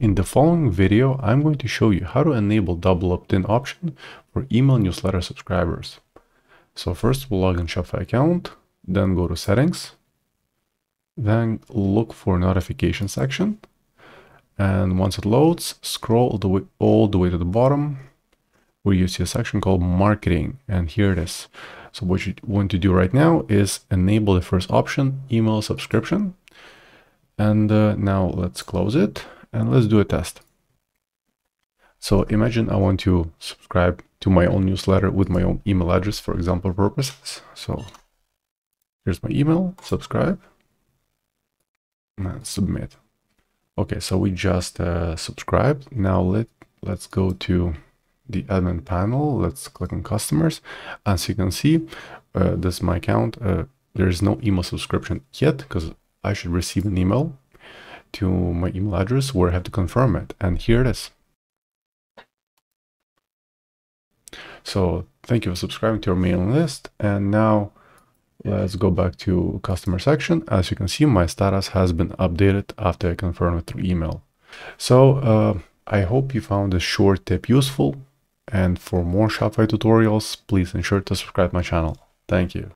In the following video, I'm going to show you how to enable double opt-in option for email newsletter subscribers. So first we'll log in Shopify account, then go to settings, then look for notification section. And once it loads, scroll all the way, all the way to the bottom where you see a section called marketing and here it is. So what you want to do right now is enable the first option, email subscription. And uh, now let's close it and let's do a test. So imagine I want to subscribe to my own newsletter with my own email address for example purposes. So here's my email, subscribe, and submit. Okay, so we just uh, subscribed. Now let, let's go to the admin panel. Let's click on customers. As you can see, uh, this is my account. Uh, there is no email subscription yet because I should receive an email to my email address where I have to confirm it. And here it is. So thank you for subscribing to our mailing list. And now let's go back to customer section. As you can see, my status has been updated after I confirmed it through email. So uh, I hope you found this short tip useful. And for more Shopify tutorials, please ensure to subscribe my channel. Thank you.